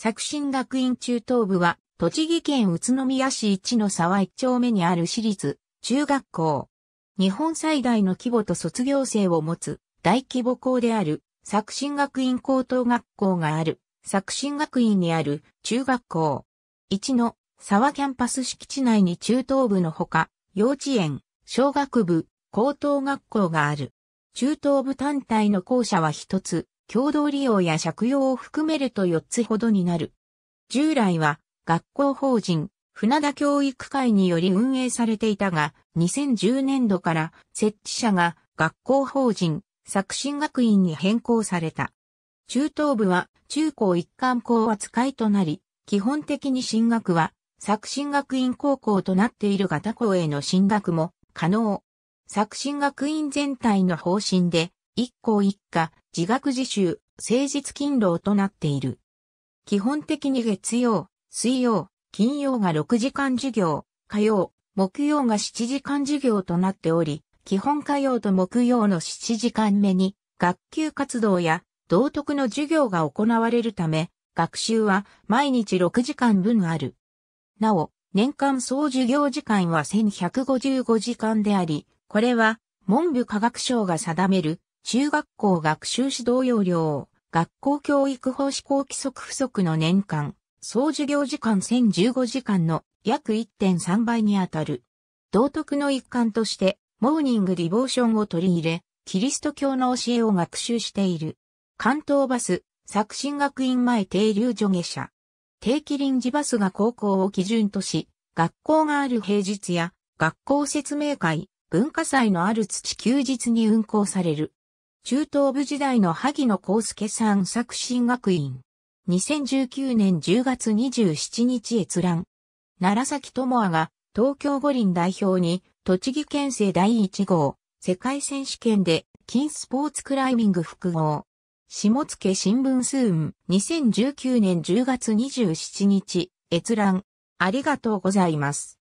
作新学院中等部は、栃木県宇都宮市一の沢一丁目にある私立中学校。日本最大の規模と卒業生を持つ大規模校である作新学院高等学校がある作新学院にある中学校。一の沢キャンパス敷地内に中等部のほか、幼稚園、小学部、高等学校がある。中等部単体の校舎は一つ、共同利用や借用を含めると4つほどになる。従来は学校法人船田教育会により運営されていたが、2010年度から設置者が学校法人作新学院に変更された。中等部は中高一貫校扱いとなり、基本的に進学は作新学院高校となっている型校への進学も可能。作新学院全体の方針で、一校一科、自学自習、誠実勤労となっている。基本的に月曜、水曜、金曜が6時間授業、火曜、木曜が7時間授業となっており、基本火曜と木曜の7時間目に学級活動や道徳の授業が行われるため、学習は毎日6時間分ある。なお、年間総授業時間は1155時間であり、これは文部科学省が定める中学校学習指導要領、学校教育法施行規則不足の年間、総授業時間1015時間の約1.3倍にあたる。道徳の一環として、モーニングリボーションを取り入れ、キリスト教の教えを学習している。関東バス、作新学院前停留所下車。定期臨時バスが高校を基準とし、学校がある平日や学校説明会、文化祭のある土休日に運行される。中東部時代の萩野康介さん作新学院。2019年10月27日閲覧。奈良崎智也が東京五輪代表に栃木県政第1号世界選手権で金スポーツクライミング複合。下付新聞スーン2019年10月27日閲覧。ありがとうございます。